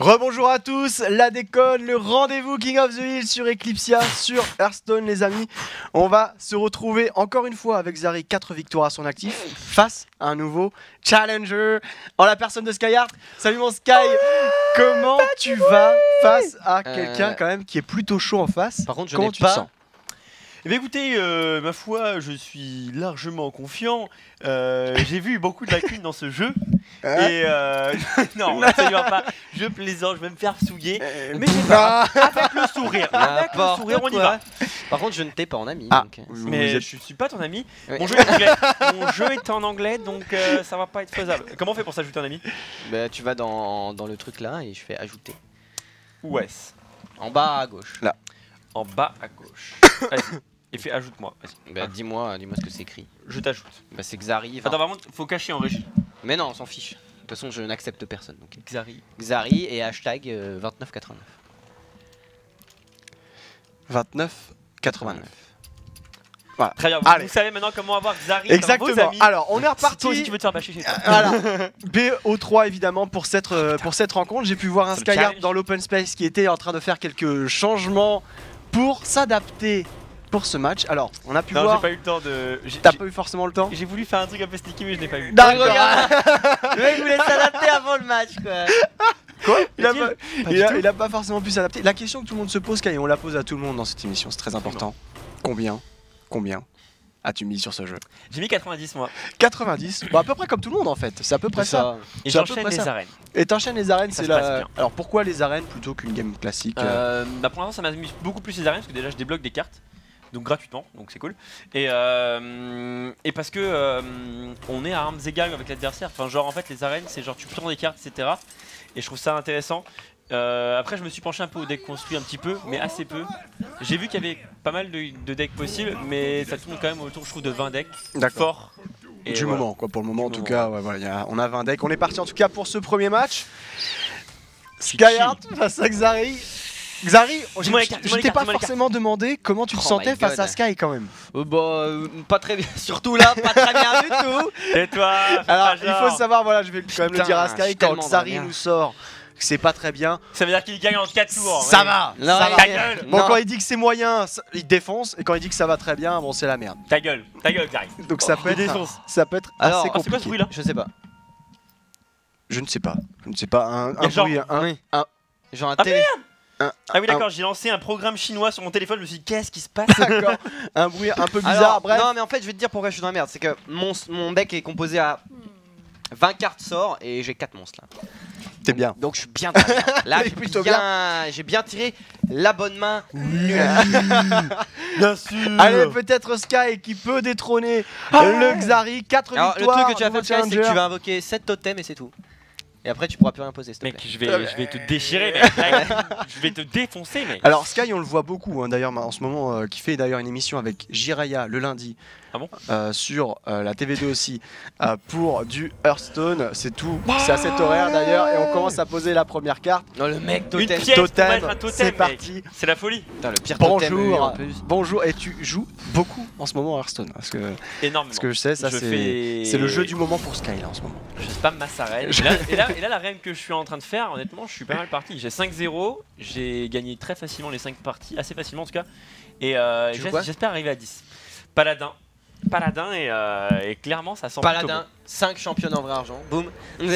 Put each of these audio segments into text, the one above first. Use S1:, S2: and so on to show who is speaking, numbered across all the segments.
S1: Rebonjour à tous, la déconne, le rendez-vous King of the Hill sur Eclipsia, sur Hearthstone les amis. On va se retrouver encore une fois avec Zari, 4 victoires à son actif, face à un nouveau challenger en la personne de Skyheart. Salut mon Sky, comment tu vas face à quelqu'un
S2: Euh.
S1: quand même qui est plutôt chaud en face?
S2: Par contre, je
S1: Comment
S2: n'ai pas.
S3: Eh bien, écoutez, euh, ma foi, je suis largement confiant. Euh, J'ai vu beaucoup de lacunes dans ce jeu.
S1: Hein
S3: et euh, non, absolument pas. Je plaisante, je vais me faire souiller.
S1: Euh,
S3: Mais c'est pas
S1: ah,
S3: avec le sourire. Avec le sourire, on y va.
S2: Par contre, je ne t'ai pas en ami.
S1: Ah.
S2: donc,
S3: Mais
S1: êtes-
S3: je suis pas ton ami.
S2: Oui.
S3: Mon, jeu est anglais. Mon jeu est en anglais, donc euh, ça va pas être faisable. Comment on fait pour s'ajouter un ami?
S2: Bah, tu vas dans, dans le truc là et je fais ajouter.
S3: Où est-ce?
S2: En bas à gauche.
S3: En bas à gauche. Vas-y. Et fais ajoute-moi. Vas-y.
S2: Bah, dis-moi, dis-moi ce que c'est écrit.
S3: Je t'ajoute.
S2: Bah, c'est Xari. enfin-
S3: Attends, par contre, faut cacher en régie.
S2: Mais non, on s'en fiche. De toute façon, je n'accepte personne. Donc.
S3: Xari.
S2: Xari et hashtag euh, 2989.
S1: 29 89.
S3: Très bien. Vous,
S1: Allez.
S3: vous savez maintenant comment avoir Xari dans vos
S1: Exactement.
S3: amis.
S1: Alors, on est
S3: Si toi
S1: reparti.
S3: aussi tu veux te faire bâcher chez toi.
S1: Voilà. BO3 évidemment pour cette, euh, pour cette rencontre. J'ai pu voir un
S3: challenge.
S1: dans l'open space qui était en train de faire quelques changements pour s'adapter pour ce match. Alors, on a pu
S3: Non, j'ai
S1: voir.
S3: pas eu le temps de. j'ai-
S1: T'as
S3: j'ai-
S1: pas eu forcément le temps
S3: J'ai voulu faire un truc un peu sneaky, mais je n'ai pas eu.
S1: D'accord.
S2: Le mec voulait s'adapter avant le match quoi.
S1: Quoi il a, pas,
S3: Pas
S1: il,
S3: du
S1: a,
S3: tout.
S1: il a pas forcément pu s'adapter. La question que tout le monde se pose, Kai, on la pose à tout le monde dans cette émission, c'est très important. Combien Combien as-tu mis sur ce jeu
S3: J'ai mis 90 moi.
S1: 90 Bon, à peu près comme tout le monde en fait, c'est à peu près
S2: C'est
S1: ça.
S3: Et j'enchaîne les
S1: ça.
S3: arènes.
S1: Et t'enchaînes les arènes,
S3: Ça
S1: c'est la. Alors pourquoi les arènes plutôt qu'une game classique euh,
S3: Euh, bah pour l'instant ça m'amuse beaucoup plus les arènes parce que déjà je débloque des cartes. Donc gratuitement, donc c'est cool. Et, euh, et parce que euh, on est à armes égales avec l'adversaire. Enfin genre en fait les arènes c'est genre tu prends des cartes etc. Et je trouve ça intéressant. Euh, après je me suis penché un peu au deck construit un petit peu, mais assez peu. J'ai vu qu'il y avait pas mal de, de decks possibles, mais ça tourne quand même autour je trouve de 20 decks
S1: D'accord.
S3: forts. Et
S1: du
S3: voilà.
S1: moment, quoi, pour le moment en tout
S3: moment.
S1: cas, ouais, voilà, il y a- on a 20 decks. On est parti en tout cas pour ce premier match. Skyheart face à Xari. Xari, je t'ai pas forcément demandé comment tu te
S2: Oh
S1: sentais face à Sky quand même.
S2: Euh, bah, euh, pas très bien. Surtout là, pas très bien du tout.
S3: Et toi
S1: Alors, il faut savoir, voilà, je vais quand même le dire à Sky, quand Xari nous sort que c'est pas très bien,
S3: Ça veut dire qu'il gagne en 4 tours.
S1: ça
S3: ouais.
S1: va,
S2: Non,
S1: ça va.
S3: Ta gueule
S1: Bon,
S2: Non.
S1: quand il dit que c'est moyen, ça- il défonce, et quand il dit que ça va très bien, bon, c'est la merde.
S3: Ta gueule, ta gueule Xari.
S1: Donc ça
S3: Oh,
S1: peut être,
S3: défonce.
S1: ça peut être
S2: Alors,
S1: assez
S2: ah,
S3: c'est quoi ce
S1: compliqué.
S3: bruit là
S2: Je sais pas.
S1: Je ne sais pas, je ne sais pas, un, un
S3: genre-
S1: bruit, un,
S2: Oui.
S1: un-
S2: Genre un
S3: Ah,
S2: télé.
S1: Un-
S3: Ah oui d'accord, j'ai lancé un programme chinois sur mon téléphone, je me suis dit qu'est-ce qui se passe?
S1: D'accord, un bruit un peu bizarre,
S2: Alors,
S1: bref.
S2: Non, mais en fait, je vais te dire pourquoi je suis dans la merde. C'est que mon, mon deck est composé à 20 cartes sort et j'ai 4 monstres là.
S1: T'es bien.
S2: Donc je suis bien dans la merde. Là, j'ai bien, j'ai bien tiré la bonne main.
S3: Bien sûr
S1: Allez, peut-être Sky qui peut détrôner le Xari, 4
S2: Alors, le
S1: victoires.
S2: truc que tu vas faire, Sky, c'est que tu vas invoquer 7 totems et c'est tout. Et après, tu pourras plus rien poser, te
S3: Mec,
S2: plaît.
S3: je vais, je vais te déchirer, mec. Mec, je vais te défoncer, mec.
S1: Alors Sky, on le voit beaucoup hein, d'ailleurs en ce moment, euh, qui fait d'ailleurs une émission avec Jiraya le lundi.
S3: Ah bon
S1: euh, sur euh, la TV2 aussi euh, pour du Hearthstone, c'est tout, c'est à cet horaire d'ailleurs et on commence à poser la première carte.
S2: Non, le mec
S3: Une
S2: totem.
S3: pièce pour
S1: Totem,
S3: mettre un totem,
S1: c'est parti.
S3: C'est la folie.
S2: Putain, le pire totem eu
S1: Bonjour,
S2: en plus.
S1: bonjour et tu joues beaucoup en ce moment à Hearthstone parce que
S3: Énormément.
S1: ce que je sais ça
S3: Je
S1: c'est
S3: fais-
S1: c'est le jeu du moment pour Sky là en ce moment.
S3: Je spam ma sarène. Et là, et, là, et là, la reine que je suis en train de faire, honnêtement, je suis pas mal parti. J'ai 5-0, j'ai gagné très facilement les 5 parties, assez facilement en tout cas. Et euh, j'espère arriver à 10. Paladin. Paladin et, euh, et clairement ça sent
S2: Paladin, 5 championnes en vrai argent. Boum.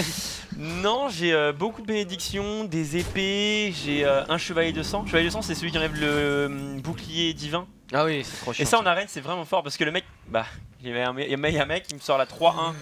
S3: Non, j'ai euh, beaucoup de bénédictions, des épées, j'ai euh, un chevalier de sang. Chevalier de sang, c'est celui qui enlève le euh, bouclier divin.
S2: ah oui, c'est trop chiant.
S3: Et ça en arène c'est vraiment fort parce que le mec, bah, il y un, me- il y a un mec qui me sort la 3-1.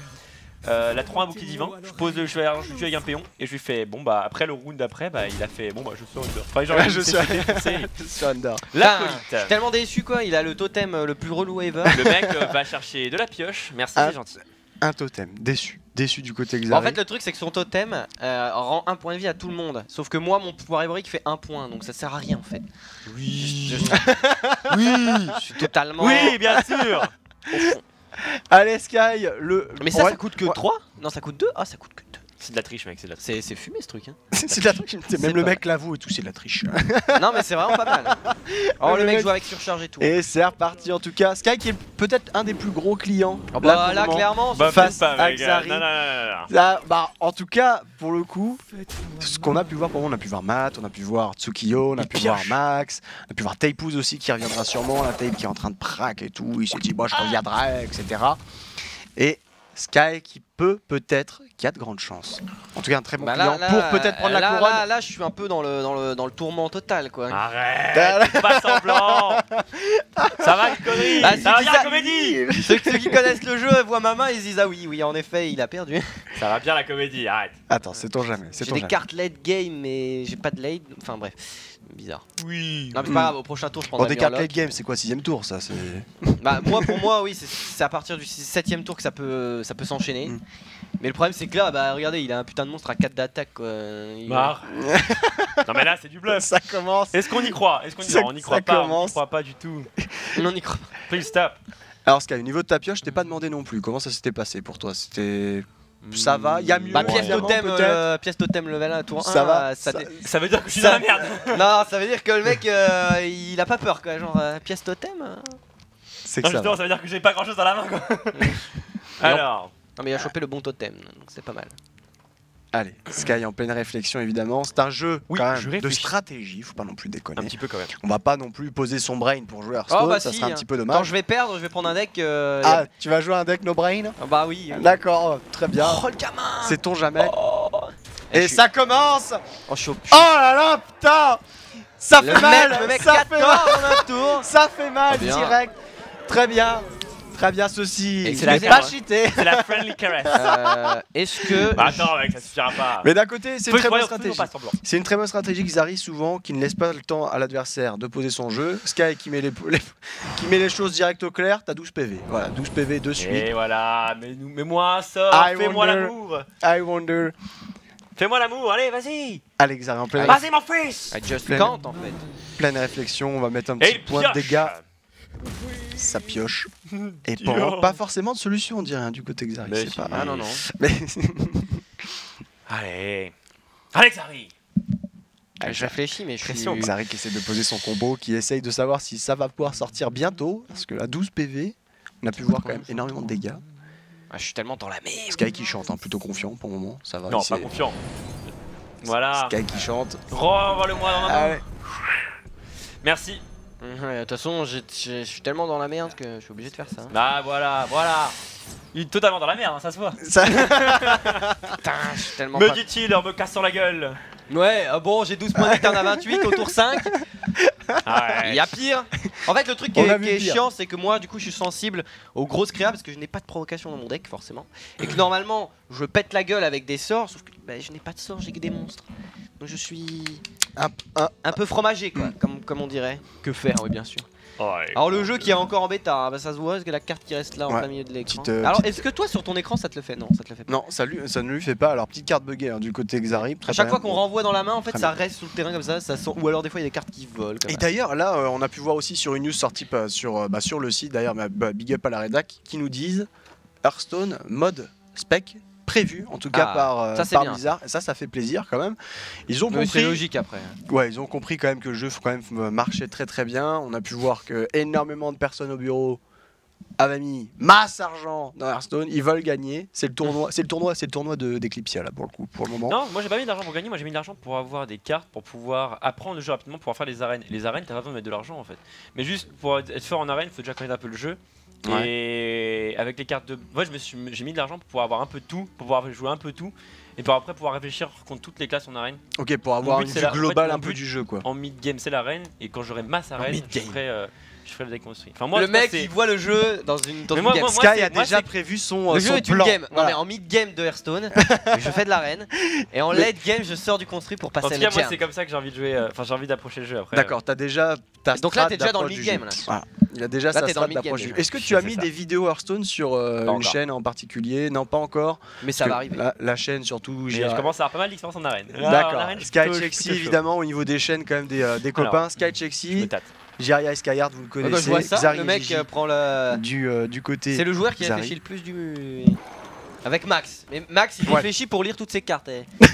S3: Euh, la 3-1 bouclier divin, je pose le chevalier, je le tue avec un péon et je lui fais bon bah après le round d'après bah il a fait bon bah je suis under. Enfin genre
S1: Ouais,
S3: il
S1: je suis- Under.
S3: La
S2: Je suis tellement déçu quoi, il a le totem euh, le plus relou ever.
S3: Le mec euh, va chercher de la pioche, merci
S1: Ah.
S3: c'est gentil.
S1: Un totem, déçu, déçu du côté Xari.
S2: Bah, en fait, le truc, c'est que son totem euh, rend un point de vie à tout le monde. Sauf que moi, mon pouvoir héroïque fait un point, donc ça sert à rien en fait.
S3: Oui.
S2: Je suis... oui, je suis totalement.
S3: Oui, bien sûr.
S1: Allez Sky, le
S2: Mais ça,
S1: Ouais.
S2: ça coûte que
S1: Ouais.
S2: 3 Non, ça coûte 2 Ah, ça coûte que 2.
S3: C'est de la triche, mec, c'est de la triche.
S2: C'est fumé ce truc. Hein.
S1: c'est de la triche.
S2: C'est
S1: Même le mec l'avoue et tout, c'est de la triche.
S2: non, mais c'est vraiment pas mal. Oh,
S1: Le
S2: le mec
S1: mec-
S2: joue avec surcharge et tout.
S1: Et c'est reparti en tout cas. Sky qui est peut-être un des plus gros clients.
S2: Ah bah, là,
S1: moment.
S2: clairement,
S3: Bah,
S1: face
S3: pas,
S1: à. Xari.
S3: Non, non, non, non, non.
S1: Ça, bah, en tout cas, pour le coup, ce qu'on a pu voir, pour moi, on a pu voir Matt, on a pu voir Tsukiyo, on a
S3: Il
S1: pu
S3: pioche.
S1: voir Max, on a pu voir Taipuz aussi qui reviendra sûrement, la Tape qui est en train de prac et tout, il s'est dit, moi je reviendrai, etc. Et Sky qui peut peut-être, qui a de grandes chances. En tout cas, un très bon
S2: Bah
S1: client
S2: là,
S1: pour peut-être prendre
S2: là,
S1: la couronne.
S2: Là, là, je suis un peu dans le, dans le, dans le tourment total, quoi.
S3: Arrête Pas semblant Ça va,
S2: Bah, si
S3: Ça va bien, la comédie
S2: ceux, ceux qui connaissent le jeu voient ma main, ils se disent ah oui, oui, en effet, il a perdu.
S3: Ça va bien, la comédie, arrête
S1: Attends, c'est ton jamais, c'est
S2: J'ai des
S1: jamais.
S2: cartes late game, mais j'ai pas de late. Enfin bref, bizarre.
S3: Oui
S2: Non, mais c'est pas grave, au prochain tour, je
S1: Bon,
S2: prendrai
S1: des cartes late game, c'est quoi, sixième tour, ça.
S2: Bah, moi, pour moi, oui, c'est- à partir du 7ème tour que ça peut, ça peut s'enchaîner.
S1: Mm.
S2: Mais le problème, c'est que là, bah, regardez, il a un putain de monstre à 4 d'attaque, quoi. Il-
S3: Marre Non, mais là, c'est du bluff
S1: Ça commence
S3: Est-ce qu'on y croit? Est-ce qu'on y croit? On n'y croit
S1: ça
S3: pas, on n'y croit pas du tout.
S2: On y croit pas.
S3: Please stop
S1: Alors Sky, au niveau de ta pioche, je t'ai pas demandé non plus, comment ça s'était passé pour toi? C'était... Ça va, il y a mieux,
S2: Bah, pièce totem, euh, pièce totem level 1, tour 1.
S1: Ça va,
S2: ça
S1: ça-
S3: veut dire que je suis
S2: Ça-
S3: dans la merde
S2: Non, ça veut dire que le mec, euh, il a pas peur, quoi. Genre, euh, pièce totem. euh.
S1: c'est que
S3: Non,
S1: ça
S3: justement,
S1: va.
S3: ça veut dire que j'ai pas grand chose dans la main, quoi Alors,
S2: Non, mais il a chopé le bon totem, donc c'est pas mal.
S1: Allez, Sky en pleine réflexion évidemment. C'est un jeu
S3: Oui,
S1: quand même,
S3: je
S1: de stratégie, faut pas non plus
S3: un
S1: déconner.
S3: petit peu quand même.
S1: On va pas non plus poser son brain pour jouer Hearthstone,
S2: Oh, bah
S1: ça
S2: si,
S1: serait un
S2: hein.
S1: petit peu
S2: Quand
S1: dommage.
S2: je vais perdre, je vais prendre un deck. euh,
S1: Ah, tu vas jouer un deck no brain
S2: ah, Bah oui. oui.
S1: D'accord, très bien.
S2: Oh, le gamin
S1: C'est ton jamais.
S2: Oh.
S1: Et ça commence
S2: Oh, je
S1: Oh là là, putain Ça
S2: Le
S1: fait mal
S2: mec
S1: Ça
S2: 4
S1: fait mal
S2: en un tour
S1: Ça fait mal
S2: Ah,
S1: direct Très bien Très bien ceci
S2: c'est la
S1: pas cheaté
S3: C'est la friendly caress
S2: Euh, Est-ce que.
S3: Bah attends, mec, ça suffira pas
S1: Mais d'un côté, c'est une très bonne stratégie. C'est une très bonne stratégie Xari souvent qui ne laisse pas le temps à l'adversaire de poser son jeu. Sky qui met les, les- qui met les choses direct au clair, t'as 12 PV. Voilà, 12 PV de suite.
S3: Et voilà, mais nous, mets-moi un sort,
S1: I
S3: fais-moi
S1: wonder.
S3: l'amour
S1: I wonder.
S3: Fais-moi l'amour, allez, vas-y
S1: Allez Xari en pleine,
S3: Vas-y, mon fils
S2: I just
S1: Pleine-
S2: can't en fait.
S1: pleine réflexion, on va mettre un
S3: Et
S1: petit point de dégâts. Ça pioche. Et pour pas forcément de solution on dirait hein, du côté Xari.
S3: Mais
S1: c'est
S3: si.
S1: pas...
S2: Ah non, non.
S1: Mais
S3: Allez Allez, Xari
S2: Je réfléchis, mais je suis.
S3: Pression,
S1: Xari qui essaie de poser son combo, qui essaye de savoir si ça va pouvoir sortir bientôt. Parce que à 12 PV, on a pu voir quand même énormément de dégâts.
S2: Ah, je suis tellement dans la merde.
S1: Sky qui chante, hein, plutôt confiant pour le moment, ça va.
S3: Non, pas confiant. Voilà,
S1: Sky qui chante.
S3: renvoie-le-moi dans ma main. Merci.
S2: De toute façon, je suis tellement dans la merde que je suis obligé de faire ça.
S3: Bah voilà, voilà. Il est totalement dans la merde, hein, ça se voit.
S1: Ça-
S2: Putain, je suis tellement
S3: Me
S2: pas-
S3: dit-il en me cassant la gueule.
S2: Ouais, euh, bon, j'ai 12 points de à 28 au tour 5.
S3: Ah
S2: Il y a pire. En fait, le truc qui est, qui chiant, c'est que moi, du coup, je suis sensible aux grosses créas parce que je n'ai pas de provocation dans mon deck, forcément. Et que normalement, je pète la gueule avec des sorts, sauf que bah, je n'ai pas de sorts, j'ai que des monstres. Donc je suis
S1: Un- un-
S2: un peu fromagé, quoi, comme, comme on dirait. Que faire, oui, bien sûr.
S3: Ouais.
S2: Alors, le jeu qui est encore en bêta, hein, bah, ça se voit, parce que la carte qui reste là en
S1: Ouais.
S2: plein milieu de l'écran.
S1: Petite, euh,
S2: Alors,
S1: petite-
S2: est-ce que toi, sur ton écran, ça te le fait? Non, ça te le fait pas.
S1: Non, ça, lui, ça ne lui fait pas. Alors, petite carte buggée hein, du côté Xari. très
S2: À chaque
S1: bien.
S2: fois qu'on renvoie dans la main, en fait,
S1: Très
S2: ça reste sous le terrain comme ça, ça sent... ou alors des fois il y a des cartes qui volent. comme
S1: Et d'ailleurs, là, euh, on a pu voir aussi sur une news sortie euh, sur, euh, bah, sur le site, d'ailleurs, bah, bah, big up à la rédac, qui nous disent Hearthstone mode spec prévu, en tout cas
S2: Ah,
S1: par, euh,
S2: ça, c'est
S1: par
S2: bien.
S1: Blizzard. Et ça, ça fait plaisir quand même. Ils ont
S2: Mais
S1: compris.
S2: c'est logique après.
S1: Ouais, ils ont compris quand même que le jeu faut quand même euh, marchait très très bien. On a pu voir que énormément de personnes au bureau avaient mis masse argent dans Hearthstone. Ils veulent gagner. C'est le tournoi, c'est le tournoi, c'est le tournoi de d'Eclipsia là pour le coup, pour le moment.
S3: Non, moi j'ai pas mis d'argent pour gagner, moi j'ai mis de l'argent pour avoir des cartes, pour pouvoir apprendre le jeu rapidement, pour pouvoir faire les arènes. Les arènes, t'as pas besoin de mettre de l'argent en fait. Mais juste pour être fort en arène, faut déjà connaître un peu le jeu. Et avec les cartes de. Moi je me suis... j'ai mis de l'argent pour pouvoir avoir un peu de tout, pour pouvoir jouer un peu tout, et pour après pouvoir réfléchir contre toutes les classes en arène.
S1: Ok, pour avoir une vue
S3: la- en fait,
S1: globale un peu du jeu quoi.
S3: En mid-game c'est l'arène, et quand j'aurai masse arène, je ferai, euh, je ferai le deck construit. Enfin, moi,
S2: le
S3: en tout
S2: mec il voit le jeu dans une, dans
S3: Mais
S2: une
S3: moi-
S2: game.
S3: moi-
S1: Sky a déjà prévu son,
S2: le
S1: euh,
S2: jeu
S1: son
S2: est une
S1: plan.
S2: game. Non mais en mid game de Hearthstone, je fais de l'arène et en
S1: Mais-
S2: late game je sors du construit pour
S3: En
S2: passer
S3: tout
S2: le
S3: cas, moi c'est comme ça que j'ai envie de jouer, euh, enfin j'ai envie d'approcher le jeu après.
S1: D'accord, t'as déjà ta
S2: Donc là, t'es déjà dans le mid-game,
S1: jeu.
S2: là.
S1: Voilà. Il a déjà
S2: Là,
S1: sa
S2: t'es dans
S1: strat
S2: le mid-game,
S1: d'approche du
S2: déjà.
S1: jeu. Est-ce que tu as mis des vidéos Hearthstone sur euh, une chaîne en particulier? Non, pas encore.
S2: Mais ça va arriver.
S1: La, chaîne surtout.
S3: Je commence à avoir pas mal d'expérience en arène. En
S1: D'accord. Sky évidemment au niveau des chaînes quand même des, euh, copains. Sky Jiria et Skyheart vous le connaissez.
S2: bah, je vois ça, le mec
S1: Gigi
S2: euh, prend le.
S1: du, euh, du côté.
S2: C'est le joueur qui réfléchit le plus du. Avec Max. Mais Max, il
S1: Ouais.
S2: réfléchit pour lire toutes ses cartes. eh.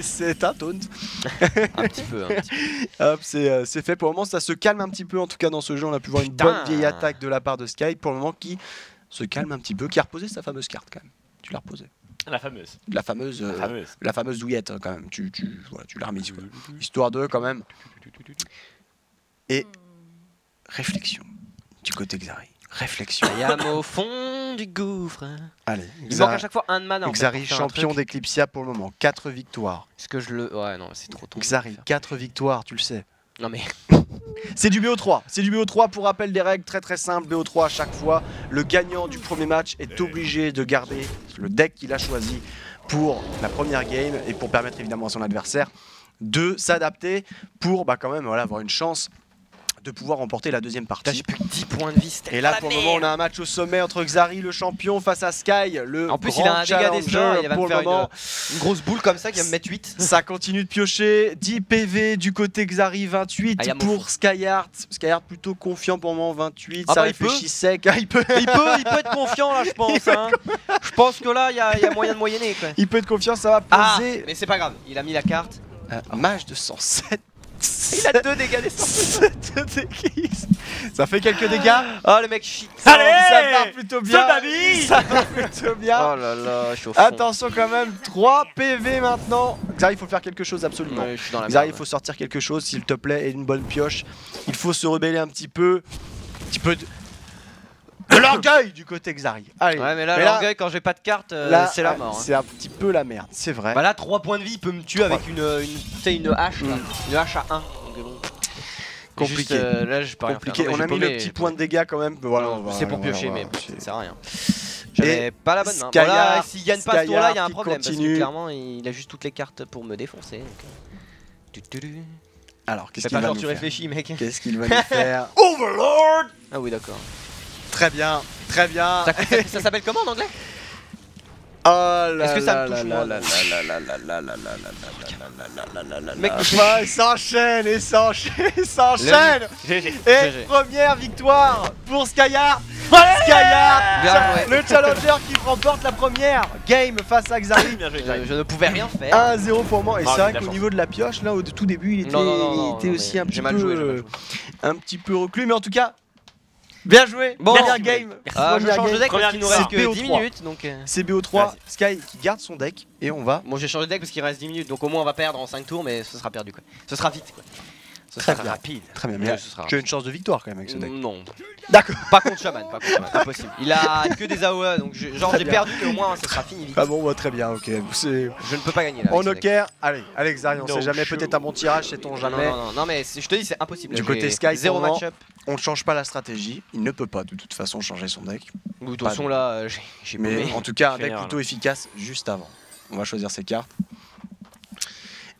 S1: C'est un taunt.
S2: un petit peu. Un petit peu.
S1: Hop, c'est euh, c'est fait. Pour le moment, ça se calme un petit peu. En tout cas, dans ce jeu, on a pu voir une bonne vieille attaque de la part de Sky. Pour le moment, qui se calme un petit peu, qui a reposé sa fameuse carte quand même. Tu l'as reposée.
S3: La fameuse.
S1: La fameuse, euh,
S3: La fameuse.
S1: la fameuse douillette hein, quand même. Tu, tu, voilà, tu l'as remise. quoi. Histoire de quand même. Et réflexion du côté Xari. Réflexion.
S2: Ayam au fond du gouffre.
S1: Allez,
S2: Il manque à
S1: Xari,
S2: chaque fois un de mana. en fait,
S1: Xari,
S2: pour faire un
S1: champion
S2: truc.
S1: d'Eclipsia pour le moment. 4 victoires.
S2: Est-ce que je le. Ouais, non, c'est trop tôt.
S1: Xari, 4 victoires, tu le sais.
S2: Non, mais.
S1: C'est du BO3. C'est du BO3 pour rappel des règles très très simple. BO3 à chaque fois. Le gagnant du premier match est obligé de garder le deck qu'il a choisi pour la première game et pour permettre évidemment à son adversaire de s'adapter pour bah, quand même voilà, avoir une chance de pouvoir remporter la deuxième partie.
S2: j'ai plus que 10 points de vie.
S1: Et là pour le moment on a un match au sommet entre Xari le champion face à Sky le
S2: En plus,
S1: grand
S2: il a un dégât des sorts, il va
S1: pour
S2: me faire une,
S1: moment.
S2: une grosse boule comme ça qui va me mettre 8.
S1: Ça continue de piocher. 10 PV du côté Xari, 28
S2: Ah,
S1: pour Skyheart. Skyheart plutôt confiant pour le moment, 28.
S2: Ah
S1: ça
S2: bah, il peut.
S1: réfléchit sec. Ah, il, peut,
S2: Il peut, il peut être confiant là, je pense. hein. Je pense que là, il y, a- il y a moyen de moyenner. Quoi.
S1: il peut être confiant, ça va
S2: Ah,
S1: poser.
S2: mais c'est pas grave, il a mis la carte.
S1: Euh, mage de 107.
S2: Il a deux dégâts des
S1: ça fait quelques dégâts.
S2: Oh, le mec shit.
S1: Ça,
S3: Allez
S1: ça part plutôt bien. Ça part plutôt bien.
S2: Oh là là, je suis au fond.
S1: Attention quand même, 3 PV maintenant. Xari, il faut faire quelque chose absolument.
S2: Ouais,
S1: il faut sortir quelque chose, s'il te plaît, et une bonne pioche. Il faut se rebeller un petit peu. Un petit peu de, de l'orgueil du côté Xari. Allez,
S2: Ouais, mais là,
S1: Mais là-
S2: l'orgueil, quand j'ai pas de carte, euh,
S1: là,
S2: c'est la
S1: ouais,
S2: mort. hein.
S1: C'est un petit peu la merde, c'est vrai.
S2: Bah là, 3 points de vie, il peut me tuer avec une, sais, une hache, là.
S1: Mm.
S2: Une hache à 1.
S1: Compliqué.
S2: là, je
S1: Compliqué. On a mis le petit point de dégâts quand même. Voilà,
S2: C'est pour piocher, mais
S1: c'est-
S2: ça sert à rien. J'avais pas la bonne main.
S1: Skyard-
S2: Bon, là, s'il gagne pas ce tour-là, il y a un problème. Parce que clairement, il a juste toutes les cartes pour me défoncer. donc, euh.
S1: Alors, qu'est-ce qu'il va nous
S2: tu
S1: faire?
S2: réfléchis, mec.
S1: Qu'est-ce qu'il va nous faire?
S3: Overlord
S2: Ah oui, d'accord.
S1: Très bien, très bien.
S2: Ça, s'appelle comment en anglais
S1: Oh là
S2: Est-ce que ça me touche moi Mec,
S1: il s'enchaîne et s'enchaîne et s'enchaîne Et première victoire pour
S2: Skyhard Skyhard
S1: Le challenger qui remporte la première game face à Xari
S2: Je ne pouvais rien faire
S1: 1-0 pour moi et c'est vrai qu'au niveau de la pioche là au tout début il était aussi un petit peu un petit peu reclus mais en tout cas bien joué
S2: Bon, merci,
S1: game
S2: Ah, je change de deck parce qu'il nous reste que
S1: C'est
S2: 10
S1: BO3.
S2: minutes. Donc, euh,
S1: c'est BO3 Sky qui garde son deck et on va
S2: Bon, j'ai changé de deck parce qu'il reste 10 minutes. Donc au moins, on va perdre en 5 tours, mais ce sera perdu quoi. Ce sera vite quoi. Ce
S1: Très
S2: sera
S1: bien.
S2: rapide.
S1: très bien
S2: Ouais,
S1: mais
S2: ce sera
S1: tu as une chance de victoire quand même avec ce deck
S2: Non.
S1: d'accord
S2: Pas contre Shaman, pas contre Shaman, impossible. Il a que des AOE, donc je- genre j'ai
S1: bien.
S2: perdu, mais au moins ça sera fini vite.
S1: ah bon bah, très bien ok c'est
S2: Je ne peux pas gagner là.
S1: en
S2: ce.
S1: Nocker allez Alex
S3: No
S1: sait jamais peut-être un bon tirage sait-on
S2: Non,
S1: jamais
S2: non, non, non, mais c'est- je te dis, c'est impossible.
S1: Du côté Sky,
S2: zéro match-up.
S1: On ne change pas la stratégie il ne peut pas de toute façon changer son deck
S2: De toute façon, là, euh, j'ai-
S1: mais en tout cas un deck plutôt efficace juste avant on va choisir ses cartes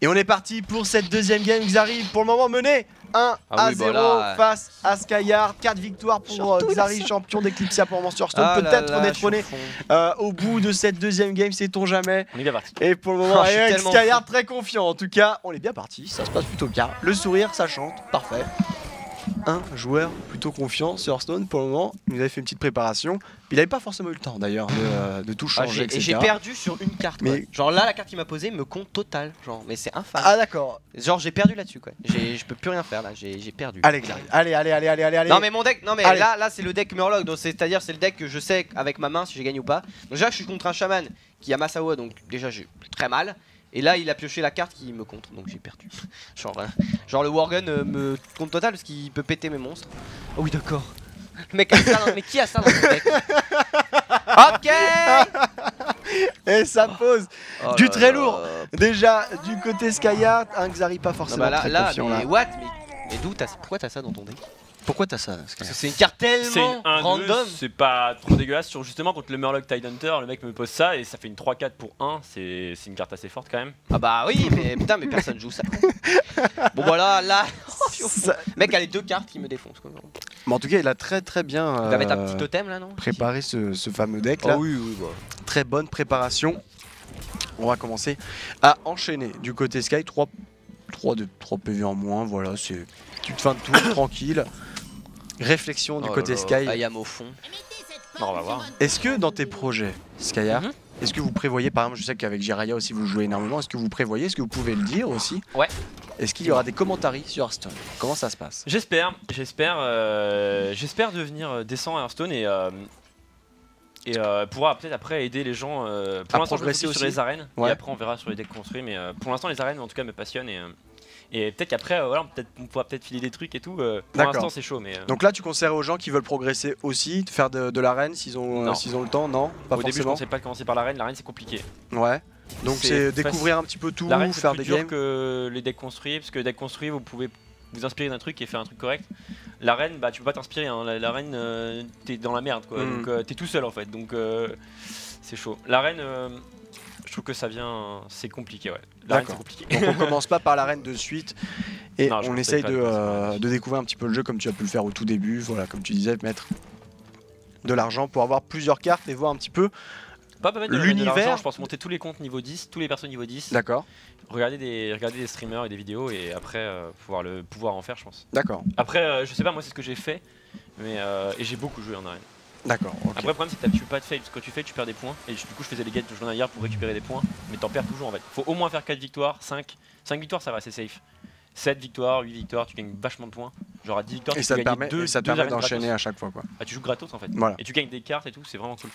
S1: et on est parti pour cette deuxième game Xari pour le moment mené 1
S2: Ah
S1: à
S2: oui, bah
S1: 0
S2: là,
S1: face à Skyard 4 victoires pour euh, Xari champion d'Eclipsia pour le moment sur Stone
S2: Ah
S1: peut-être détrôné euh, au bout de cette deuxième game sait-on jamais
S3: On est bien parti.
S1: Et pour le moment,
S2: Oh,
S1: Skyard très confiant. En tout cas, on est bien parti. Ça se passe plutôt bien. Le sourire, ça chante. Parfait. Un joueur plutôt confiant sur Hearthstone pour le moment. Il nous avait fait une petite préparation. Il n'avait pas forcément eu le temps d'ailleurs de, euh, de tout
S2: Ah,
S1: changer.
S2: j'ai- et
S1: etc.
S2: j'ai perdu sur une carte. quoi.
S1: Mais-
S2: Genre là, la carte qu'il m'a posée me compte total. Genre, mais c'est infâme.
S1: Ah d'accord.
S2: Genre, j'ai perdu là-dessus quoi. Je peux plus rien faire là. J'ai perdu.
S1: Allez, allez, allez, allez, allez, allez.
S2: Non mais mon deck, non mais
S1: Allez.
S2: là, là c'est le deck Murloc, donc c'est-à-dire c'est le deck que je sais avec ma main si j'ai gagné ou pas. Donc déjà je suis contre un chaman qui a Masawa, donc déjà j'ai très mal. Et là il a pioché la carte qui me contre, donc j'ai perdu. genre, euh, genre le Worgen euh, me compte total parce qu'il peut péter mes monstres. Oh oui d'accord. Le mec a ça dans- mais qui a ça dans son deck Ok
S1: Et ça pose
S2: Oh
S1: Du très lourd. déjà du côté Skyard. Un Xari pas
S2: Non,
S1: forcément
S2: bah là,
S1: très
S2: là,
S1: confiant
S2: mais
S1: là.
S2: what Mais, mais d'où t'as pourquoi t'as ça dans ton deck?
S1: Pourquoi t'as ça
S2: c'est une carte
S3: C'est
S2: tellement
S3: un
S2: random.
S3: c'est pas trop dégueulasse. Sur, justement, contre le Murloc Tidehunter, le mec me pose ça et ça fait une 3-4 pour 1. C'est c'est une carte assez forte quand même.
S2: Ah bah oui, mais putain, mais personne joue ça. bon voilà, là.
S1: Ça-
S2: mec a les deux cartes qui me défoncent. Quoi.
S1: Mais en tout cas, il a très très bien
S2: Il va mettre un petit totem là, non?
S1: préparé ce, ce fameux deck
S2: Ah
S1: là.
S2: oui, oui, bah.
S1: très bonne préparation. On va commencer à enchaîner du côté Sky 3, 3, de, 3 PV en moins, voilà, c'est petite fin de tour tranquille. Réflexion du
S2: Oh
S1: côté
S2: là
S1: Sky.
S2: Ayam au fond.
S3: Non, on va voir.
S1: Est-ce que dans tes projets, Skyar,
S3: Mhm.
S1: est-ce que vous prévoyez, par exemple, je sais qu'avec Jiraya aussi vous jouez énormément, est-ce que vous prévoyez, est-ce que vous pouvez le dire aussi
S3: Ouais.
S1: Est-ce qu'il y aura des commentaires sur Hearthstone? Comment ça se passe?
S3: J'espère, j'espère, euh, j'espère devenir euh, décent à Hearthstone et euh, et euh, pouvoir peut-être après aider les gens. euh, pour
S1: À
S3: l'instant, je focus sur
S1: aussi.
S3: les arènes
S1: Ouais.
S3: et après on verra sur les decks construits. Mais euh, pour l'instant, les arènes en tout cas me passionnent et euh, et peut-être qu'après, euh, voilà, peut-être on pourra peut-être filer des trucs et tout. euh, pour l'instant, c'est chaud, mais euh,
S1: Donc là, tu conseillerais aux gens qui veulent progresser aussi de faire de, de l'arène s'ils ont, s'ils ont le temps Non? Pas
S3: au début, je
S1: forcément
S3: pas de commencer par l'arène. L'arène, c'est compliqué.
S1: Ouais. Donc
S3: C'est
S1: découvrir un petit peu tout,
S3: L'arène,
S1: faire
S3: plus
S1: des
S3: dur
S1: games.
S3: que les decks construits, parce que les decks construits, vous pouvez vous inspirer d'un truc et faire un truc correct. L'arène, bah tu peux pas t'inspirer. Hein. La- L'arène, euh, t'es dans la merde, quoi.
S1: Mm.
S3: Donc t'es tout seul en fait. Donc c'est chaud. L'arène, trouve que ça vient, c'est compliqué, ouais. L'arène, c'est
S1: D'accord.
S3: compliqué.
S1: Donc on commence pas par l'arène de suite et
S3: Non,
S1: on essaye de, euh, de découvrir un petit peu le jeu comme tu as pu le faire au tout début. Voilà, comme tu disais, mettre de l'argent pour avoir plusieurs cartes et voir un petit peu.
S3: pas
S1: L'univers-
S3: Je pense monter tous les comptes niveau 10, tous les persos niveau 10.
S1: D'accord.
S3: Regarder des, regarder des streamers et des vidéos et après euh, pouvoir le pouvoir en faire, je pense.
S1: D'accord.
S3: Après, euh, je sais pas, moi c'est ce que j'ai fait, mais euh, et j'ai beaucoup joué en arène.
S1: D'accord. ok.
S3: Après, le problème, c'est que t'as- tu pas te fail, parce que quand tu fais, tu perds des points. Et du coup, je faisais les games de journalière pour récupérer des points, mais t'en perds toujours en fait. Faut au moins faire 4 victoires, 5. 5 victoires, ça va, c'est safe. 7 victoires, 8 victoires, tu gagnes vachement de points. Genre à 10 victoires,
S1: Et
S3: tu
S1: ça
S3: peux
S1: te
S3: gagner
S1: permet,
S3: deux,
S1: et ça te permet d'enchaîner à chaque fois. Quoi.
S3: Ah, tu joues gratos en fait.
S1: Voilà.
S3: Et tu gagnes des cartes et tout, c'est vraiment cool.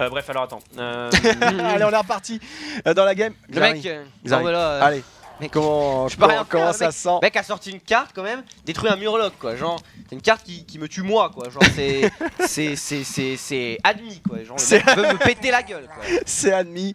S3: Euh, bref, alors attends. Euh,
S1: Allez, on est reparti euh, dans la game.
S2: Le mec, euh, non, euh,
S1: Allez.
S2: Mec,
S1: Comment,
S2: je peux rien
S1: comment,
S2: faire,
S1: ça
S2: mec.
S1: se sent
S2: mec a sorti une carte quand même, détruit un murloc quoi. Genre, c'est une carte qui, qui me tue moi quoi. Genre, c'est c'est c'est c'est c'est admis quoi. Genre, le mec veut me péter la gueule quoi.
S1: C'est admis.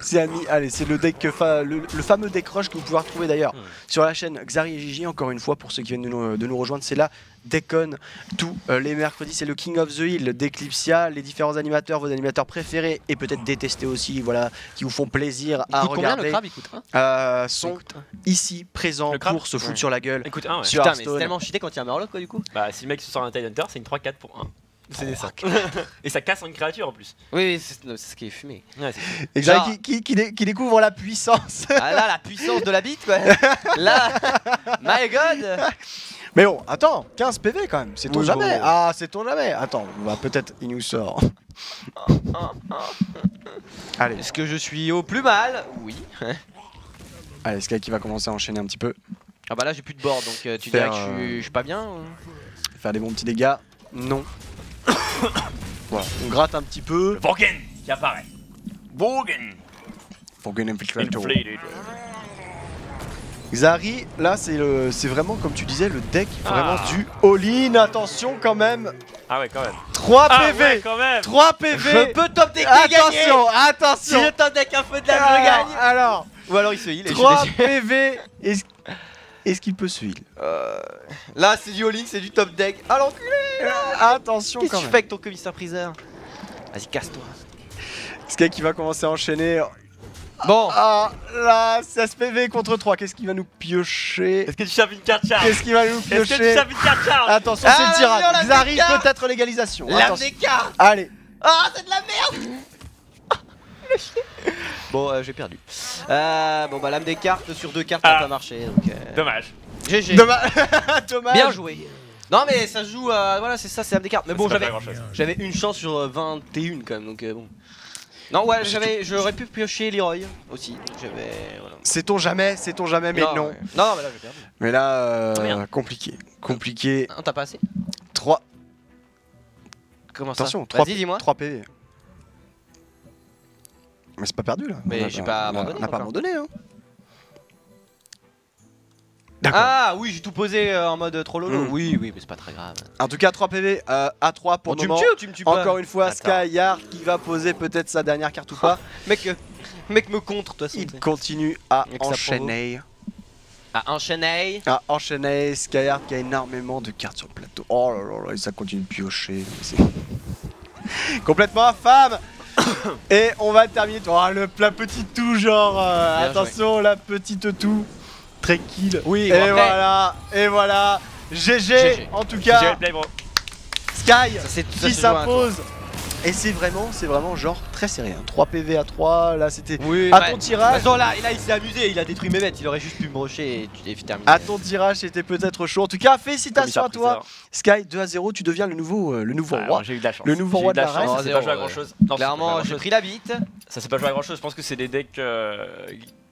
S1: C'est admis. Allez, c'est le deck fa- le, le fameux deck rush que vous pouvez retrouver d'ailleurs
S3: Hmm.
S1: sur la chaîne Xari et Gigi. Encore une fois, pour ceux qui viennent de nous, de nous rejoindre, c'est là Decon tous euh, les mercredis. C'est le King of the Hill d'Eclipsia. Les différents animateurs, vos animateurs préférés et peut-être détestés aussi, voilà, qui vous font plaisir
S2: Il
S1: à
S2: coûte combien le
S1: regarder,
S2: crabe Il coûte un
S1: euh,
S2: Il
S1: sont
S2: coûte
S1: ici présents pour se foutre
S2: Ouais.
S1: sur la gueule.
S3: Écoute, un, ouais.
S1: Sur
S2: Putain, mais c'est tellement cheaté quand il y a un murloc quoi du coup.
S3: Bah, si le mec se sort un Tidehunter, c'est une 3-4 pour 1. C'est ça. Et ça casse une créature en plus.
S2: Oui, oui, c'est ce qui est fumé.
S3: Ouais, c'est
S1: Et Xari
S2: Genre-
S1: qui, qui- qui dé- qui découvre la puissance.
S2: Ah là, la puissance de la bite quoi. Là, my god.
S1: Mais bon, attends, 15 PV quand même, c'est ton
S2: Oui,
S1: jamais.
S2: bon.
S1: Ah, c'est ton jamais. Attends, bah, peut-être il nous sort. Allez,
S2: Est-ce que je suis au plus mal? Oui.
S1: allez, Sky qui va commencer à enchaîner un petit peu,
S2: Ah bah là j'ai plus de board donc euh, tu
S1: Faire,
S2: dirais que je suis,
S1: euh,
S2: pas bien. ou?
S1: faire des bons petits dégâts? Non. voilà, on gratte un petit peu.
S3: Vorgen qui apparaît. Vorgen
S1: Pour Gun Infiltrator.
S3: Inflated.
S1: Xari, là c'est le, c'est vraiment comme tu disais le deck vraiment
S3: Ah.
S1: du all-in. Attention quand même,
S3: Ah ouais, quand même.
S1: 3
S3: Ah
S1: PV,
S3: ouais, quand même
S1: 3 PV.
S2: Je peux top deck et gagner
S1: Attention,
S2: Si
S1: attention.
S2: je top deck un feu de lame, je
S1: Alors,
S2: gagne
S1: alors,
S2: Ou alors il se heal et je suis
S1: 3
S2: déçu.
S1: PV. Est-ce qu'il peut se heal?
S2: Euh, Là c'est du all-in, c'est du top deck. Ah l'enculé
S1: Attention
S2: Qu'est-ce que
S1: quand
S2: tu
S1: même.
S2: fais avec ton commissaire priseur? Vas-y casse-toi.
S1: Sky qui va commencer à enchaîner.
S2: Bon,
S1: Ah là, 16 PV contre 3. Qu'est-ce qu'il va nous piocher
S3: Est-ce que tu chapes une carte charge
S1: Qu'est-ce qu'il va nous
S3: Est-ce que tu
S1: piocher
S3: chapes une carte charge
S1: Attention,
S2: Ah,
S1: c'est le tirage.
S2: la
S1: Xari,
S2: décarte.
S1: peut-être l'égalisation.
S2: des cartes
S1: Allez,
S2: Ah c'est de la merde Bon euh, j'ai perdu. Euh, bon bah lame des cartes sur deux cartes ça
S3: Ah.
S2: pas marché donc euh,
S3: Dommage.
S2: GG.
S1: dommage. dommage.
S2: Bien joué. Non mais ça se joue euh, voilà c'est ça c'est lame des cartes. Mais bon j'avais une chance sur euh, 21 quand même, donc euh, bon. Non, ouais, j'avais, j'aurais pu piocher Leroy aussi. J'avais. Voilà.
S1: Sait-on jamais, sait-on jamais, mais non.
S2: ouais. Non, non, mais là j'ai perdu.
S1: Mais là, euh,
S3: merde.
S1: compliqué. Compliqué.
S2: Hein, t'as pas assez
S1: 3,
S2: Comment ça
S1: attention, 3,
S2: Vas-y, dis-moi.
S1: 3 PV. Mais c'est pas perdu là.
S2: Mais
S1: On
S2: j'ai pas
S1: on
S2: abandonné
S1: On a pas abandonné, hein.
S2: Ah oui, j'ai tout posé euh, en mode trop lolo.
S1: Mm.
S2: Oui, oui, mais c'est pas très grave.
S1: En tout cas, 3 PV euh, à 3 pour
S2: Bon,
S1: le
S2: tu me
S1: moment.
S2: tues ou tu me tues pas
S1: Encore une fois. Skyard qui va poser peut-être sa dernière carte ou pas.
S2: Mec, euh, mec me contre, de toute façon.
S1: Il continue à
S2: Avec
S1: enchaîner.
S2: À enchaîner.
S1: À enchaîner. Skyard qui a énormément de cartes sur le plateau. Oh là là là, et ça continue de piocher. Complètement infâme Et on va terminer. Oh, le, la petite toux, genre. euh, attention, la petite toux. Tranquille.
S2: Oui,
S1: Et
S2: après,
S1: voilà. Et voilà. GG,
S2: GG.
S1: en tout cas,
S3: le play, bro.
S1: Sky
S2: ça,
S1: qui s'impose. Et c'est vraiment, c'est vraiment genre très serré. 3 PV à 3, là c'était
S2: Oui,
S1: à ton tirage.
S2: façon, là, là, il s'est amusé, il a détruit mes bêtes, il aurait juste pu me rusher et tu terminé.
S1: À ton tirage, c'était peut-être chaud. En tout cas, félicitations à toi, Sky. 2 à 0, tu deviens le nouveau, euh, le nouveau
S3: Bah,
S1: roi.
S3: J'ai eu de la chance.
S1: Le nouveau roi
S3: de la
S1: de la
S3: chance,
S2: reine.
S3: Ça s'est pas joué à grand chose. Non,
S2: Clairement, j'ai pris la bite.
S3: Ça s'est pas joué à grand chose. Je pense que c'est des decks. euh,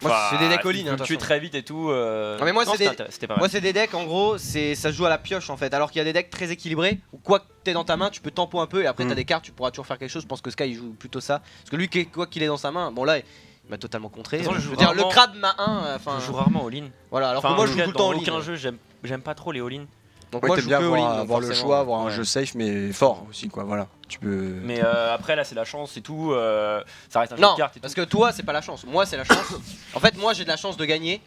S2: Moi,
S3: enfin,
S2: c'est des decks hein,
S3: peuvent
S2: de
S3: tuer
S2: toute
S3: très vite et tout. euh,
S2: Non, mais moi, c'est
S3: c'était
S2: des-
S3: intér- C'était pas mal.
S2: Moi, c'est des decks, en gros, c'est ça se joue à la pioche en fait. Alors qu'il y a des decks très équilibrés où quoi que t'aies dans ta main, tu peux tempo un peu et après
S1: Mm.
S2: t'as des cartes, tu pourras toujours faire quelque chose. Je pense que Sky il joue plutôt ça. Parce que lui, quoi qu'il ait dans sa main, bon là, il m'a totalement contré.
S3: De toute façon, je
S2: je
S3: joue
S2: veux dire, le crabe m'a un. Enfin,
S3: Je joue rarement all-in.
S2: voilà. Alors que moi, je joue tout le temps
S3: dans
S2: en
S3: aucun
S2: ligne.
S3: jeu, j'aime j'aime pas trop les all-in.
S2: Donc
S1: Ouais,
S2: moi, je
S1: bien avoir,
S2: all-in,
S1: le choix, avoir un
S2: ouais.
S1: jeu safe mais fort aussi, quoi. Voilà. Tu peux.
S3: Mais euh, après, là, c'est la chance et tout. euh, ça reste un jeu
S2: Non,
S3: de cartes et
S2: parce
S3: tout.
S2: que toi, c'est pas la chance. Moi, c'est la chance. en fait, moi, j'ai de la chance de gagner.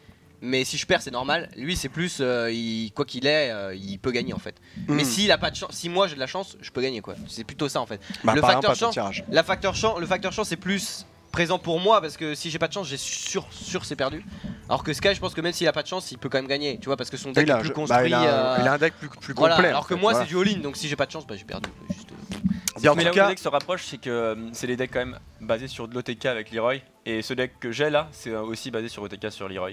S2: Mais si je perds, c'est normal. Lui, c'est plus, euh, il- quoi qu'il est, euh, il peut gagner en fait. Mais
S1: Hmm.
S2: s'il a pas de chance, si moi j'ai de la chance, je peux gagner quoi. C'est plutôt ça en fait.
S1: Bah,
S2: le facteur chance-
S1: tirage.
S2: La facteur chance, le facteur chance est plus présent pour moi parce que si j'ai pas de chance, j'ai sûr, sûr c'est perdu. Alors que Sky, je pense que même s'il a pas de chance, il peut quand même gagner. Tu vois, parce que son deck
S1: Il
S2: est plus
S1: jeu-
S2: construit.
S1: bah, il, a un,
S2: euh,
S1: il a un deck plus, plus
S2: voilà,
S1: complet.
S2: alors que
S1: fait,
S2: moi
S1: voilà.
S2: c'est du all-in, donc si j'ai pas de chance, bah j'ai perdu. Juste,
S1: Bien, en
S3: mais
S1: tout
S3: là où
S1: cas-
S3: les decks se rapprochent, c'est que c'est les decks quand même basés sur de l'OTK avec Leroy. Et ce deck que j'ai là, c'est aussi basé sur OTK sur Leroy.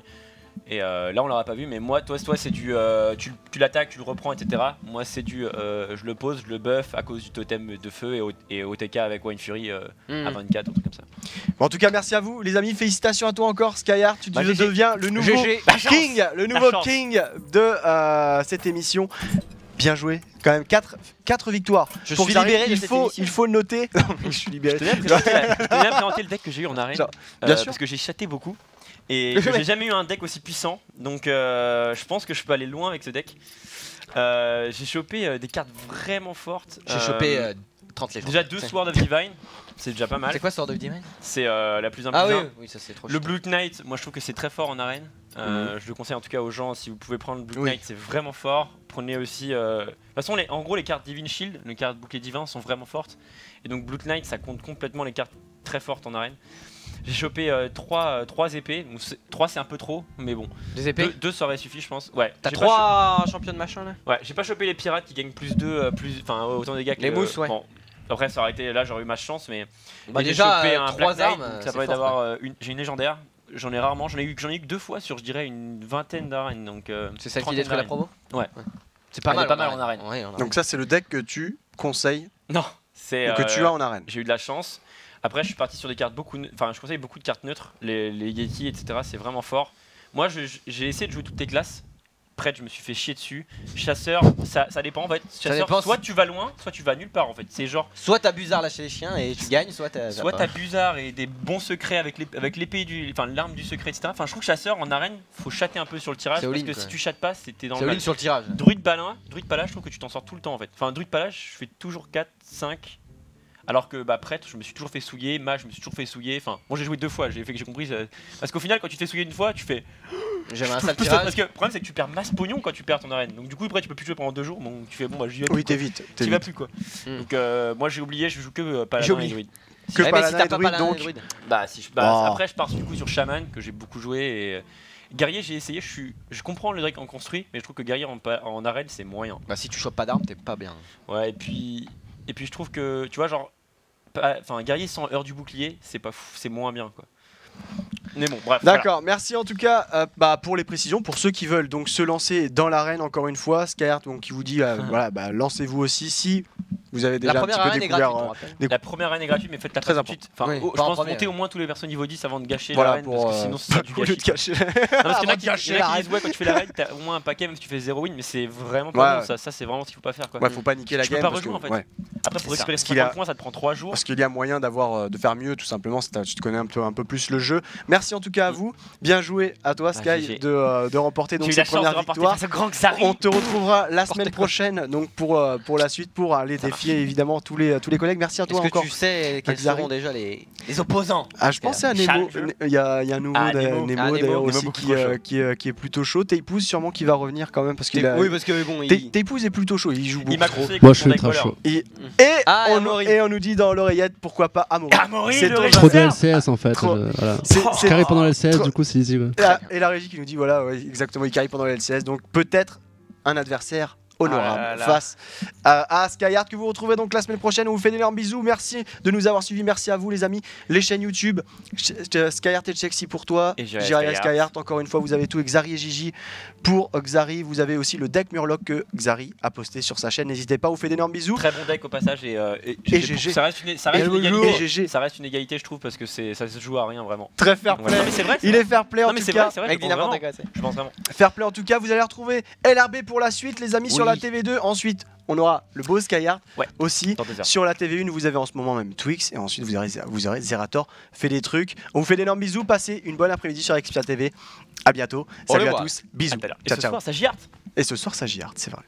S3: Et euh, là, on l'aura pas vu, mais moi, toi, toi c'est du. euh, tu tu l'attaques, tu le reprends, etc. Moi, c'est du. euh, je le pose, je le buff à cause du totem de feu et, OTK avec Wine Fury euh,
S2: hmm.
S3: à 24, un truc comme ça.
S1: Bon, en tout cas, merci à vous, les amis. Félicitations à toi encore, Skyheart. Tu
S3: Bah,
S1: deviens le nouveau
S2: GG.
S1: King, le nouveau king de euh, cette émission. Bien joué, quand même 4, victoires.
S2: Je
S1: Pour
S2: suis libéré
S1: il faut,
S2: émission.
S1: il faut le noter. je suis libéré.
S3: Je tenais à présenter, le deck que j'ai eu en arène.
S1: Genre,
S3: euh,
S1: bien sûr.
S3: Parce que j'ai chaté beaucoup. Et j'ai jamais eu un deck aussi puissant. Donc euh, je pense que je peux aller loin avec ce deck. Euh, j'ai chopé euh, des cartes vraiment fortes.
S2: J'ai
S3: Euh,
S2: chopé euh, 30 légendes.
S3: Déjà deux Sword of Divine, c'est déjà pas mal.
S2: C'est quoi Sword of Divine?
S3: C'est euh, la plus
S2: Ah oui,
S3: importante.
S2: oui, ça c'est trop
S3: Le
S2: chiant.
S3: Blue Knight, moi je trouve que c'est très fort en arène. Euh, Je le conseille en tout cas aux gens si vous pouvez prendre le Blue
S1: Oui.
S3: Knight, c'est vraiment fort. Prenez aussi. euh, De toute façon, les- en gros, les cartes Divine Shield, les cartes bouclier divin sont vraiment fortes. Et donc Blue Knight, ça compte complètement les cartes très fortes en arène. J'ai chopé 3 épées. 3 c'est un peu trop, mais bon.
S2: Des épées
S3: 2 ça aurait suffi, je pense. Ouais.
S2: T'as
S3: J'ai pas
S2: 3 champions de machin là
S3: Ouais, j'ai pas chopé les pirates qui gagnent plus 2, plus, enfin autant de dégâts que
S2: Les mousses, ouais.
S3: Bon, après ça aurait été là, j'aurais eu ma chance, mais
S2: Bah déjà,
S3: chopé
S2: euh,
S3: un
S2: trois
S3: Black Knight,
S2: armes,
S3: donc
S2: euh,
S3: ça permet d'avoir euh, une. J'ai une légendaire. J'en ai rarement, j'en ai eu, j'en ai eu que deux fois sur je dirais une vingtaine d'arènes donc. euh,
S2: C'est celle qui détruit la promo
S3: Ouais.
S2: C'est pas mal.
S3: pas mal en arène.
S1: Donc, ça, c'est le deck que tu conseilles
S3: Non, c'est.
S1: que
S3: euh,
S1: tu as en arène.
S3: J'ai eu de la chance. Après, je suis parti sur des cartes beaucoup. Enfin, je conseille beaucoup de cartes neutres. Les, les Yeti, etc. C'est vraiment fort. Moi, j'ai essayé de jouer toutes les classes. Prêtre, je me suis fait chier dessus. Chasseur, ça, ça dépend en fait. Chasseur,
S2: dépend
S3: soit tu vas loin, soit tu vas nulle part en fait. C'est genre,
S2: Soit t'as Buzard lâcher les chiens et tu gagnes, soit t'as.
S3: soit t'as Buzard et des bons secrets avec l'ép- avec l'épée du. Enfin, l'arme du secret, etc. Enfin, je trouve que chasseur en arène, faut chatter un peu sur le tirage. Parce que si tu chattes pas, c'était dans le
S2: sur le tirage.
S3: Druide Palin, Druide Palage, je trouve que tu t'en sors tout le temps en fait. Enfin, Druide Palage, je fais toujours 4, 5. Alors que bah, prêtre, je me suis toujours fait souiller, mage, je me suis toujours fait souiller. Enfin, bon, j'ai joué deux fois, j'ai fait que j'ai compris. euh, Parce qu'au final, quand tu te fais souiller une fois, tu fais.
S2: J'avais un sale tirage.
S3: parce que le problème, c'est que tu perds masse pognon quand tu perds ton arène. Donc, du coup, après, tu peux plus jouer pendant deux jours. Bon, tu fais bon, bah, j'y vais
S1: Oui,
S3: quoi.
S1: t'évites.
S3: T'y vas plus quoi.
S2: Hmm.
S3: Donc, euh, moi, j'ai oublié, je joue que euh,
S2: J'ai
S3: Paladin et.
S1: Que
S2: Ouais, mais
S1: Paladin
S2: si t'as
S1: et
S2: pas et
S1: donc.
S2: Druide.
S3: Bah, si je- bah,
S1: Oh.
S3: après, je pars du coup sur Shaman que j'ai beaucoup joué. Et euh, guerrier, j'ai essayé. Je, suis... je comprends le deck en construit, mais je trouve que guerrier en, pa- en arène, c'est moyen.
S2: Bah si tu chopes pas d'armes, t'es pas bien.
S3: Ouais, et puis, et puis je trouve que, tu vois, genre, pas- enfin, guerrier sans heure du bouclier, c'est pas fou, c'est moins bien, quoi. Mais bon, bref. voilà.
S1: D'accord, merci en tout cas euh, bah, pour les précisions. Pour ceux qui veulent donc se lancer dans l'arène, encore une fois, Skyheart donc, qui vous dit euh, voilà, bah, lancez-vous aussi si vous avez déjà
S2: La
S1: un
S2: première
S1: petit peu
S2: arène est
S1: découvert.
S2: gratuite,
S1: euh.
S3: La première arène est gratuite, mais faites-la
S1: Très
S3: pas tout de suite. Enfin,
S2: Oui,
S3: oh,
S2: pas
S3: je
S2: en
S3: pense monter au moins tous les persos niveau 10 avant de gâcher
S1: voilà
S3: l'arène, parce que sinon c'est du
S1: de
S3: gâchis.
S1: cacher.
S3: Non, parce qu'il y en a qui, y en a qui disent, ouais, quand tu fais l'arène, t'as au moins un paquet, même si tu fais 0 win, mais c'est vraiment pas
S1: Ouais,
S3: bon, ça, ça c'est vraiment ce qu'il faut pas faire, quoi.
S1: Ouais, faut pas niquer la
S3: Tu peux
S1: game
S3: pas
S1: parce que,
S3: rejoindre, en fait. Après, pour
S2: ça.
S3: récupérer
S1: Parce
S3: 50
S1: qu'il a-
S3: points, ça te prend 3 jours.
S1: parce qu'il y a moyen d'avoir euh, de faire mieux tout simplement. c'est- Tu te connais un peu un peu plus le jeu. Merci en tout cas à vous. Bien joué à toi
S3: Bah,
S1: Sky de, euh, de remporter donc cette première victoire.
S3: grand Xari.
S1: On te retrouvera la semaine prochaine donc pour, euh, pour la suite pour aller
S3: Ça
S1: défier évidemment tous les, tous les collègues. Merci à toi
S2: Est-ce que
S1: encore.
S2: tu sais quels seront déjà les, les opposants
S1: Ah, je pensais à Nemo. Il y a, il y a un nouveau
S3: Ah,
S1: d'ailleurs,
S3: Nemo.
S1: Nemo,
S2: Ah, Nemo.
S1: d'ailleurs aussi qui, euh, qui, est, qui est plutôt chaud. T'épouse sûrement qui va revenir quand même parce qu'il a.
S2: Oui, parce que bon.
S1: T'épouse est plutôt chaud. Il joue beaucoup
S3: Il m'a
S1: trop.
S4: Moi, je suis
S3: deck
S4: chaud.
S1: Et,
S2: Ah, et
S1: on,
S2: Amaury.
S1: et on nous dit dans l'oreillette pourquoi pas Amaury.
S3: Amaury,
S1: C'est.
S4: Trop de. LCS en fait.
S1: Trop.
S4: euh, voilà.
S1: C'est-
S4: Carré pendant le LCS,
S1: trop-
S4: du coup, c'est easy. ouais.
S1: Et la, et la régie qui nous dit voilà, ouais, exactement, il carry pendant le LCS. Donc peut-être un adversaire honorable
S3: Ah là là.
S1: face à, à Skyheart que vous retrouvez donc la semaine prochaine. On vous fait d'énormes bisous. Merci de nous avoir suivis. Merci à vous les amis. Les chaînes YouTube, Skyheart et Chexy pour toi.
S3: Et Skyheart.
S1: Skyheart, encore une fois, vous avez tout. Xari et Gigi pour Xari. Vous avez aussi le deck Murloc que Xari a posté sur sa chaîne. N'hésitez pas. On vous fait d'énormes bisous.
S3: Très bon deck au passage et, euh, et,
S1: Et
S3: j'ai-
S1: GG.
S3: ça reste une, ça
S1: Et
S3: reste une égalité.
S1: GG.
S3: Ça reste une égalité, je trouve, parce que ça se joue à rien vraiment.
S1: Très fair play.
S3: Non, mais vrai.
S1: Il
S3: vrai.
S1: est fair play en
S3: Non, mais
S1: tout
S3: c'est
S1: cas.
S3: vrai, vrai. Je pense vraiment. Je pense vraiment.
S1: Fair play en tout cas, vous allez retrouver LRB pour la suite, les amis, sur
S3: Oui.
S1: La TV2. Ensuite, on aura le beau Skyheart
S3: Ouais.
S1: aussi. Sur la TV1, vous avez en ce moment même Twix et ensuite vous aurez, vous aurez Zerator fait des trucs. On vous fait d'énormes bisous, passez une bonne après-midi sur Xpia TV. À bientôt. Salut à tous. Bisous.
S3: À. Et ce
S1: ciao.
S3: soir, ça Giart.
S1: Et ce soir, ça J-Art, c'est vrai.